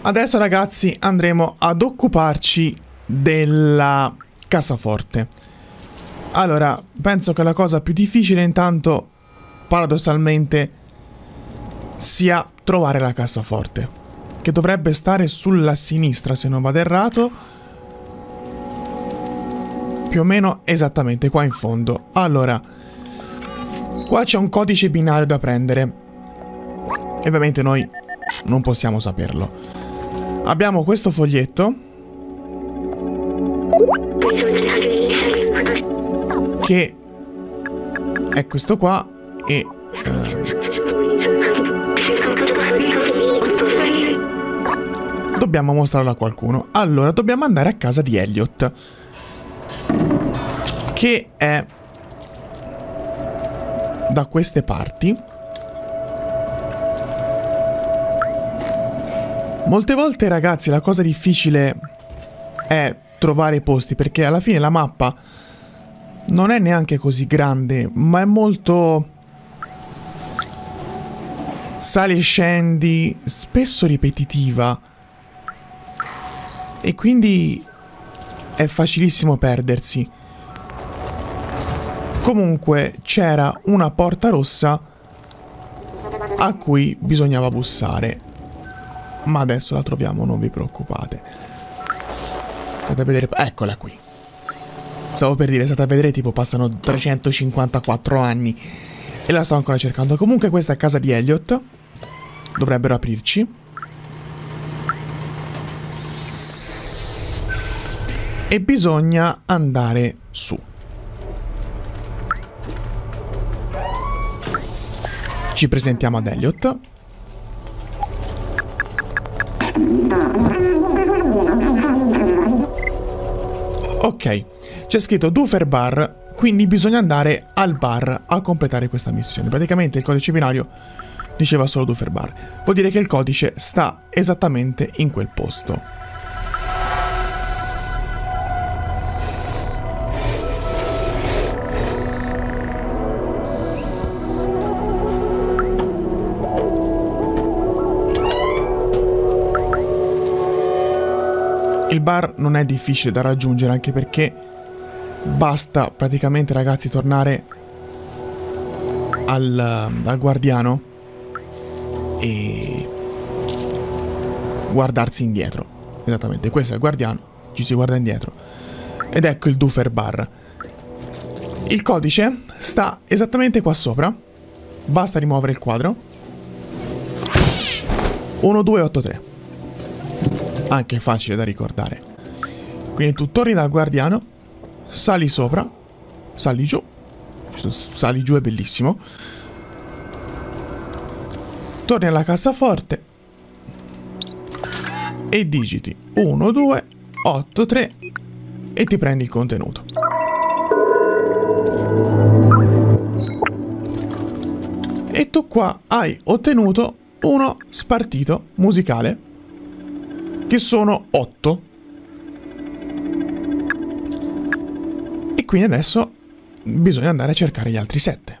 Adesso ragazzi andremo ad occuparci della cassaforte. Allora, penso che la cosa più difficile intanto, paradossalmente, sia trovare la cassaforte. Che dovrebbe stare sulla sinistra, se non vado errato. Più o meno esattamente qua in fondo. Allora, qua c'è un codice binario da prendere. E ovviamente noi non possiamo saperlo. Abbiamo questo foglietto che è questo qua e eh, dobbiamo mostrarlo a qualcuno. Allora, dobbiamo andare a casa di Elliot che è da queste parti Molte volte ragazzi la cosa difficile è trovare i posti perché alla fine la mappa non è neanche così grande ma è molto sali e scendi, spesso ripetitiva e quindi è facilissimo perdersi. Comunque c'era una porta rossa a cui bisognava bussare ma adesso la troviamo, non vi preoccupate. State a vedere... Eccola qui. Stavo per dire, state a vedere, tipo passano 354 anni e la sto ancora cercando. Comunque questa è casa di Elliot. Dovrebbero aprirci. E bisogna andare su. Ci presentiamo ad Elliot. Ok, c'è scritto Dufer Bar, quindi bisogna andare al bar a completare questa missione. Praticamente il codice binario diceva solo Dufer Bar. Vuol dire che il codice sta esattamente in quel posto. Il bar non è difficile da raggiungere anche perché basta praticamente ragazzi tornare al, al guardiano e guardarsi indietro. Esattamente, questo è il guardiano, ci si guarda indietro. Ed ecco il Duffer Bar. Il codice sta esattamente qua sopra. Basta rimuovere il quadro. 1283 anche facile da ricordare. Quindi tu torni dal guardiano, sali sopra, sali giù, sali giù è bellissimo, torni alla cassaforte e digiti 1, 2, 8, 3 e ti prendi il contenuto. E tu qua hai ottenuto uno spartito musicale che sono 8. E quindi adesso bisogna andare a cercare gli altri 7.